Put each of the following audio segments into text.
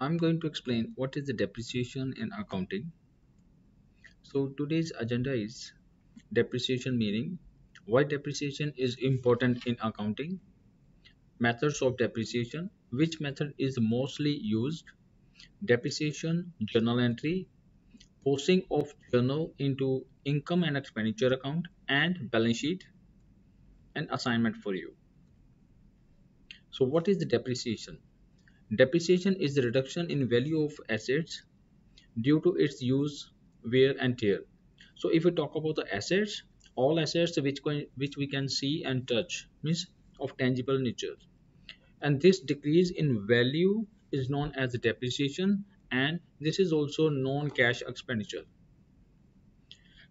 I'm going to explain what is the depreciation in accounting. So today's agenda is depreciation meaning, why depreciation is important in accounting, methods of depreciation, which method is mostly used, depreciation, journal entry, posting of journal into income and expenditure account and balance sheet, and assignment for you. So what is the depreciation? Depreciation is the reduction in value of assets due to its use, wear and tear. So if we talk about the assets, all assets which, which we can see and touch means of tangible nature. And this decrease in value is known as depreciation and this is also non-cash expenditure.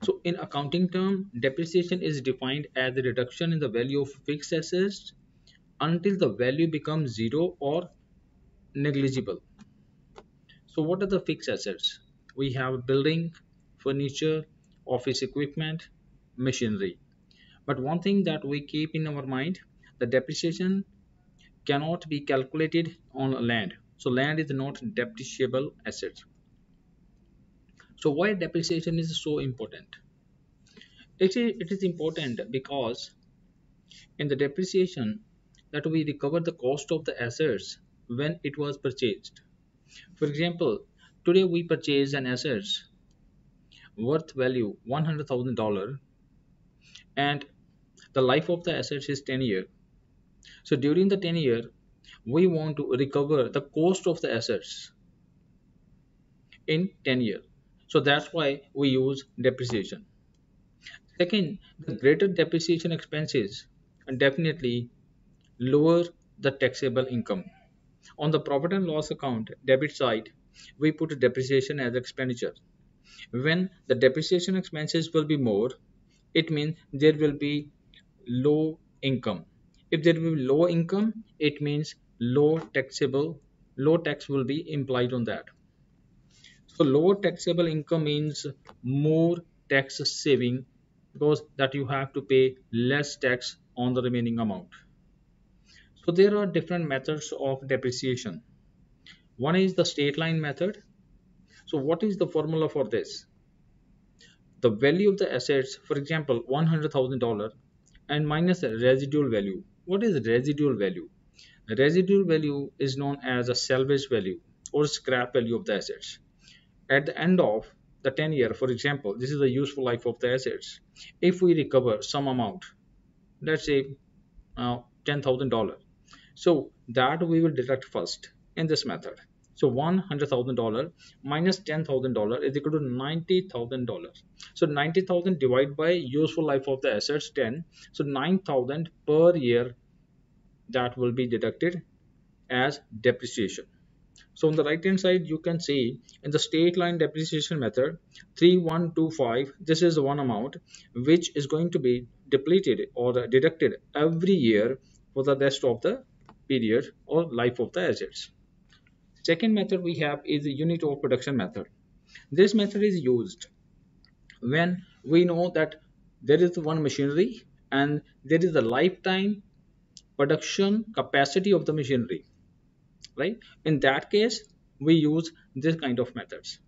So in accounting term, depreciation is defined as the reduction in the value of fixed assets until the value becomes zero or negligible. So what are the fixed assets? We have building, furniture, office equipment, machinery. But one thing that we keep in our mind, the depreciation cannot be calculated on land. So land is not depreciable asset. So why depreciation is so important? It is, it is important because in the depreciation that we recover the cost of the assets when it was purchased. For example, today we purchase an asset worth value $100,000 and the life of the asset is 10 years. So during the 10 year, we want to recover the cost of the assets in 10 years. So that's why we use depreciation. Second, the greater depreciation expenses definitely lower the taxable income. On the profit and loss account debit side, we put depreciation as expenditure. When the depreciation expenses will be more, it means there will be low income. If there will be low income, it means low taxable, low tax will be implied on that. So lower taxable income means more tax saving because that you have to pay less tax on the remaining amount. So there are different methods of depreciation. One is the straight line method. So what is the formula for this? The value of the assets, for example, $100,000 and minus residual value. What is residual value? Residual value is known as a salvage value or scrap value of the assets. At the end of the 10 year, for example, this is the useful life of the assets. If we recover some amount, let's say uh, $10,000 so that we will deduct first in this method. So $100,000 minus $10,000 is equal to $90,000. So 90,000 divided by useful life of the assets 10. So 9,000 per year that will be deducted as depreciation. So on the right hand side you can see in the straight line depreciation method 3125 this is one amount which is going to be depleted or deducted every year for the rest of the period or life of the assets. Second method we have is the unit of production method. This method is used when we know that there is one machinery and there is a lifetime production capacity of the machinery right in that case we use this kind of methods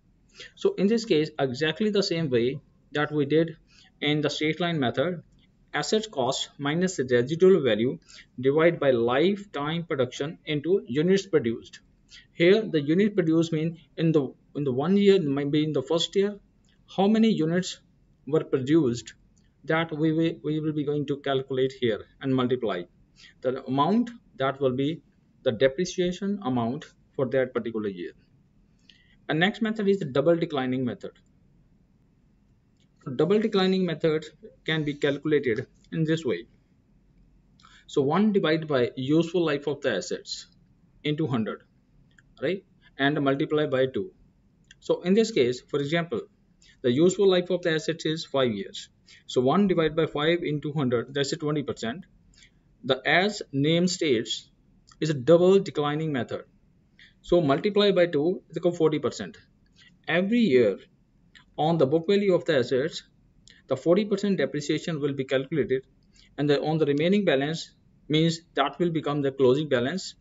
so in this case exactly the same way that we did in the straight line method asset cost minus the residual value divided by lifetime production into units produced. Here the unit produced mean in the in the one year maybe in the first year how many units were produced? That we we will be going to calculate here and multiply. The amount that will be the depreciation amount for that particular year. And next method is the double declining method double declining method can be calculated in this way. So 1 divided by useful life of the assets into 100, right? And multiply by 2. So in this case, for example, the useful life of the assets is 5 years. So 1 divided by 5 into 100, that's a 20%. The as name states is a double declining method. So multiply by 2 is equal 40%. Every year on the book value of the assets, the 40% depreciation will be calculated and the, on the remaining balance means that will become the closing balance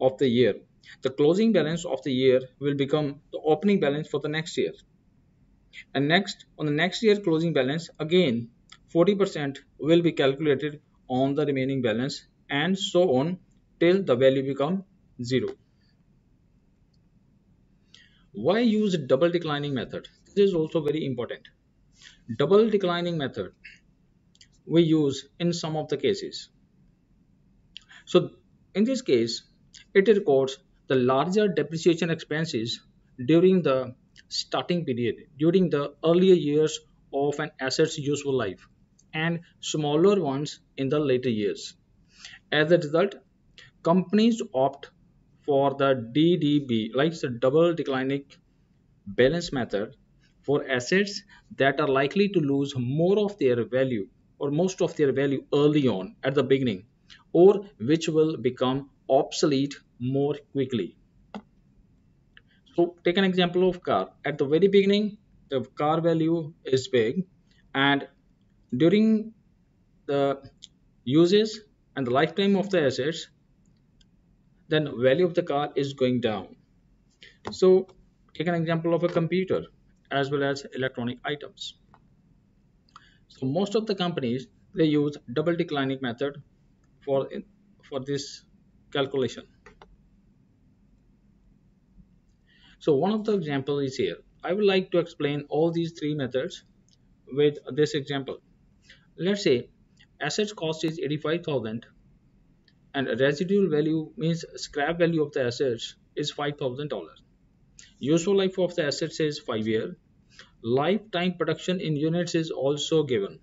of the year the closing balance of the year will become the opening balance for the next year. And next, on the next year closing balance, again 40% will be calculated on the remaining balance and so on till the value become 0. Why use double declining method? Is also very important. Double declining method we use in some of the cases. So in this case, it records the larger depreciation expenses during the starting period, during the earlier years of an asset's useful life, and smaller ones in the later years. As a result, companies opt for the DDB, like the double declining balance method, for assets that are likely to lose more of their value or most of their value early on at the beginning or which will become obsolete more quickly. So take an example of car. At the very beginning, the car value is big and during the uses and the lifetime of the assets, then value of the car is going down. So take an example of a computer as well as electronic items. So most of the companies they use double declining method for for this calculation. So one of the example is here. I would like to explain all these three methods with this example. Let's say assets cost is 85,000 and residual value means scrap value of the assets is $5,000. Useful life of the assets is 5 year. Lifetime production in units is also given.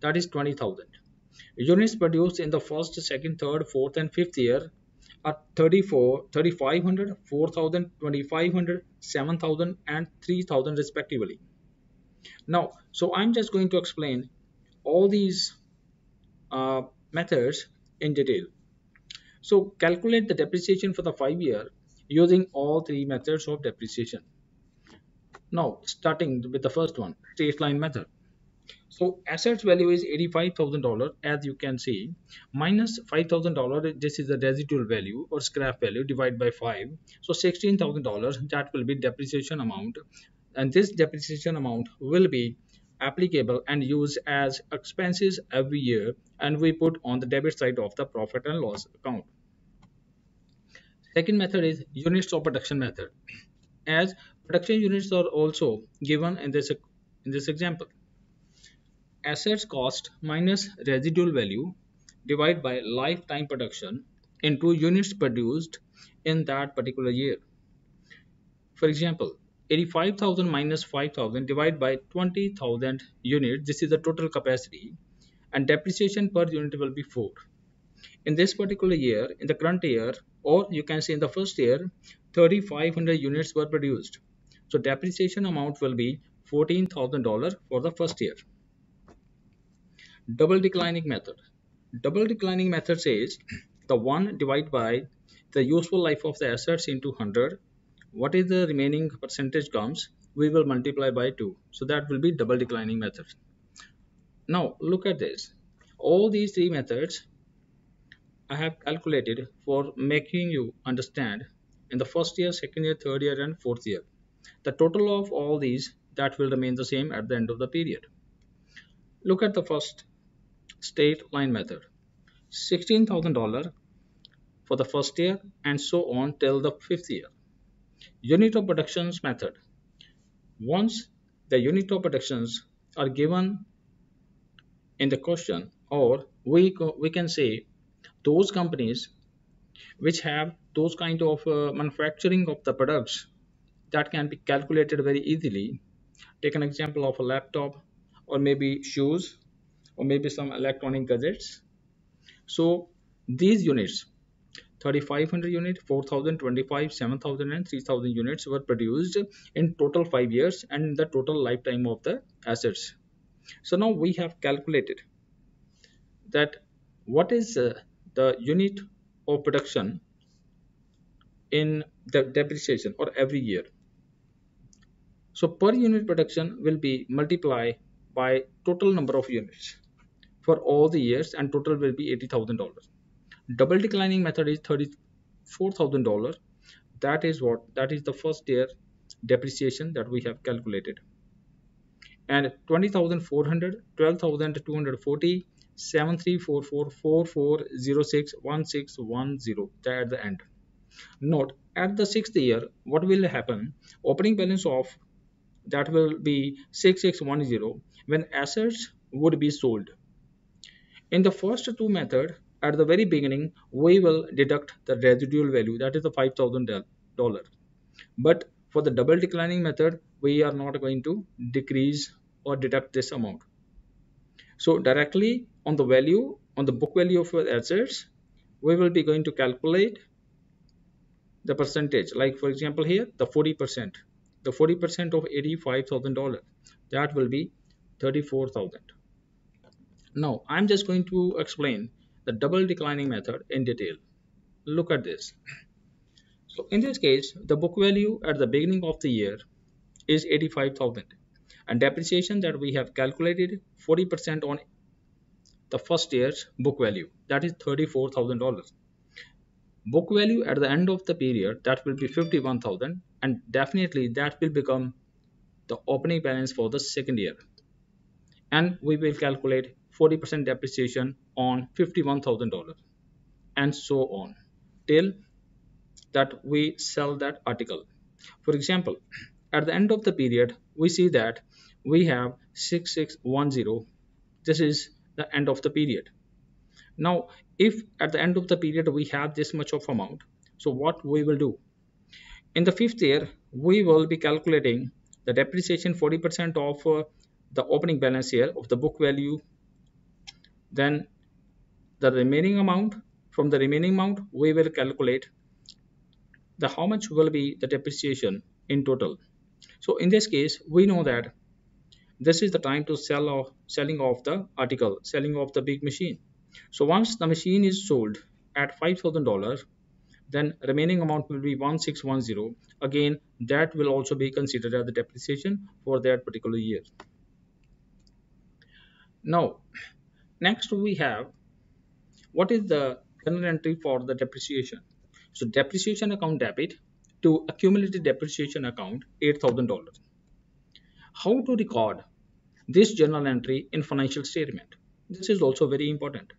That is 20000 units produced in the first second third fourth and fifth year are 34 3500 4000 2500 7000 and 3000 respectively. Now so i'm just going to explain all these uh, methods in detail. So calculate the depreciation for the five year using all three methods of depreciation now, starting with the first one, straight line method. So assets value is $85,000 as you can see minus $5,000 this is the residual value or scrap value divided by 5 so $16,000 that will be depreciation amount and this depreciation amount will be applicable and used as expenses every year and we put on the debit side of the profit and loss account. Second method is units of production method. As production units are also given in this in this example. Assets cost minus residual value divided by lifetime production into units produced in that particular year. For example 85000 minus 5000 divided by 20000 units. This is the total capacity and depreciation per unit will be 4 in this particular year in the current year or you can say in the first year 3500 units were produced. So depreciation amount will be $14000 for the first year. Double declining method. Double declining method says the one divided by the useful life of the assets into 100 what is the remaining percentage comes? We will multiply by 2 so that will be double declining method. Now look at this. All these three methods I have calculated for making you understand in the first year, second year, third year and fourth year. The total of all these that will remain the same at the end of the period. Look at the first straight line method. $16,000 for the first year and so on till the fifth year. Unit of productions method. Once the unit of productions are given in the question or we, we can say those companies which have those kind of uh, manufacturing of the products that can be calculated very easily. Take an example of a laptop or maybe shoes or maybe some electronic gadgets. So these units 3500 units 4025 7000 and 3000 units were produced in total 5 years and the total lifetime of the assets. So now we have calculated that what is uh, the unit of production in the depreciation or every year. So per unit production will be multiplied by total number of units for all the years and total will be $80,000 double declining method is $34,000 that is what that is the first year depreciation that we have calculated. And 20400 12240 734444061610 at the end. Note at the sixth year what will happen? Opening balance of that will be 6610 when assets would be sold. In the first two method at the very beginning we will deduct the residual value that is the $5000 but for the double declining method we are not going to decrease or deduct this amount so directly on the value on the book value of your assets we will be going to calculate the percentage. Like for example here the 40 percent. The 40 percent of 85 thousand dollar that will be 34,000 now i'm just going to explain the double declining method in detail. Look at this. So in this case the book value at the beginning of the year is 85,000 and depreciation that we have calculated 40% on the first year's book value. That is $34,000 book value at the end of the period that will be 51,000 and definitely that will become the opening balance for the second year. And we will calculate 40% depreciation on $51,000 and so on. Till that we sell that article. For example at the end of the period we see that we have 6610 this is the end of the period. Now if at the end of the period we have this much of amount so what we will do? In the fifth year we will be calculating the depreciation 40 percent of uh, the opening balance here of the book value. Then the remaining amount from the remaining amount we will calculate the how much will be the depreciation in total. So in this case we know that this is the time to sell off selling off the article selling off the big machine. So once the machine is sold at five thousand dollars then remaining amount will be 1610 again that will also be considered as the depreciation for that particular year. Now next we have what is the journal entry for the depreciation? So depreciation account debit to accumulated depreciation account $8000 how to record this journal entry in financial statement? This is also very important.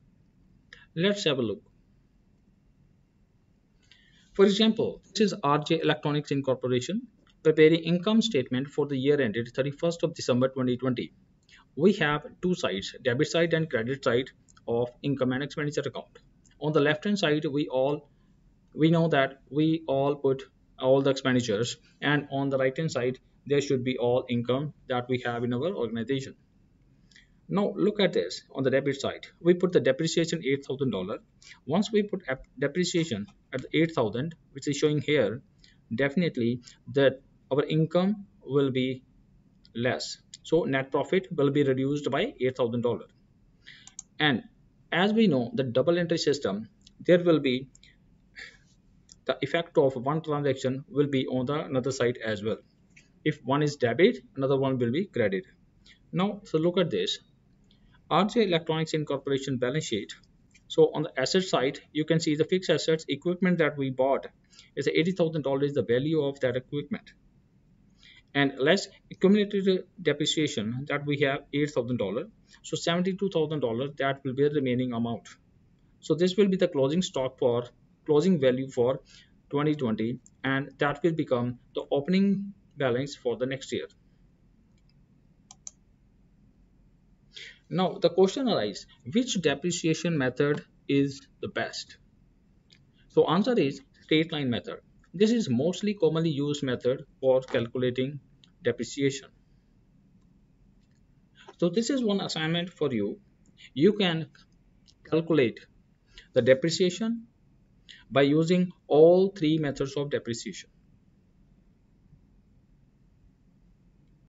Let's have a look. For example this is rj electronics incorporation preparing income statement for the year ended 31st of december 2020 we have two sides debit side and credit side of income and expenditure account. On the left hand side we all we know that we all put all the expenditures and on the right hand side there should be all income that we have in our organization. Now look at this on the debit side. We put the depreciation $8000 once we put depreciation at 8000 which is showing here definitely that our income will be less. So net profit will be reduced by $8000 and as we know the double entry system there will be the effect of one transaction will be on the another side as well if one is debit another one will be credit. Now so look at this. RJ Electronics Incorporation balance sheet. So on the asset side you can see the fixed assets equipment that we bought is $80,000 the value of that equipment. And less accumulated depreciation that we have $8,000 so $72,000 that will be the remaining amount. So this will be the closing stock for closing value for 2020 and that will become the opening balance for the next year. Now the question arises, which depreciation method is the best? So answer is straight line method. This is mostly commonly used method for calculating depreciation. So this is one assignment for you. You can calculate the depreciation by using all three methods of depreciation.